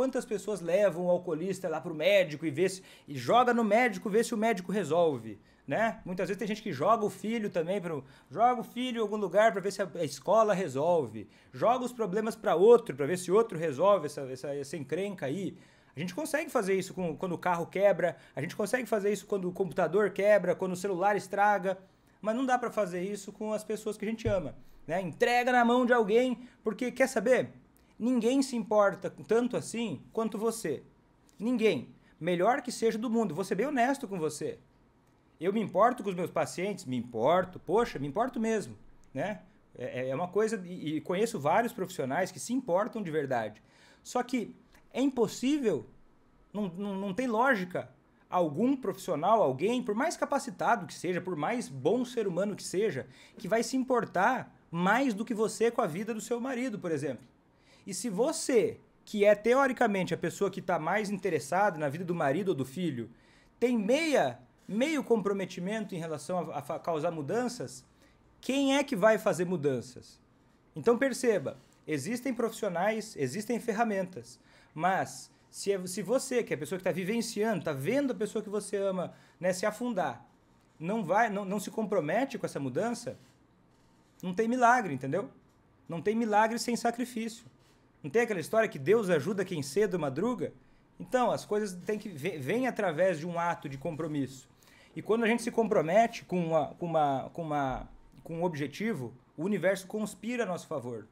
quantas pessoas levam o alcoolista lá pro médico e vê se, e joga no médico, vê se o médico resolve, né? Muitas vezes tem gente que joga o filho também pro joga o filho em algum lugar para ver se a, a, escola resolve, joga os problemas para outro para ver se outro resolve essa, essa essa encrenca aí. A gente consegue fazer isso com, quando o carro quebra, a gente consegue fazer isso quando o computador quebra, quando o celular estraga, mas não dá para fazer isso com as pessoas que a gente ama. Né? Entrega na mão de alguém, porque quer saber? Ninguém se importa tanto assim quanto você. Ninguém. Melhor que seja do mundo. Vou ser bem honesto com você. Eu me importo com os meus pacientes, me importo, poxa, me importo mesmo, né? É, é uma coisa, e conheço vários profissionais que se importam de verdade. Só que é impossível, não, não, não tem lógica algum profissional, alguém, por mais capacitado que seja, por mais bom ser humano que seja, que vai se importar mais do que você com a vida do seu marido, por exemplo. E se você, que é teoricamente a pessoa que está mais interessada na vida do marido ou do filho, tem meia, meio comprometimento em relação a, a causar mudanças, quem é que vai fazer mudanças? Então perceba, existem profissionais, existem ferramentas, mas se, é, se você, que é a pessoa que está vivenciando, está vendo a pessoa que você ama né, se afundar, não vai, não, não se compromete com essa mudança, não tem milagre, entendeu? Não tem milagre sem sacrifício. Não tem aquela história que Deus ajuda quem cedo madruga? Então, as coisas têm que vêm através de um ato de compromisso. E quando a gente se compromete com, uma, com, uma, com, uma, com um objetivo, o universo conspira a nosso favor.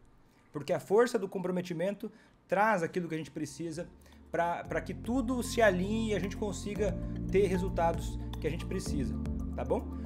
Porque a força do comprometimento traz aquilo que a gente precisa para que tudo se alinhe e a gente consiga ter resultados que a gente precisa, tá bom?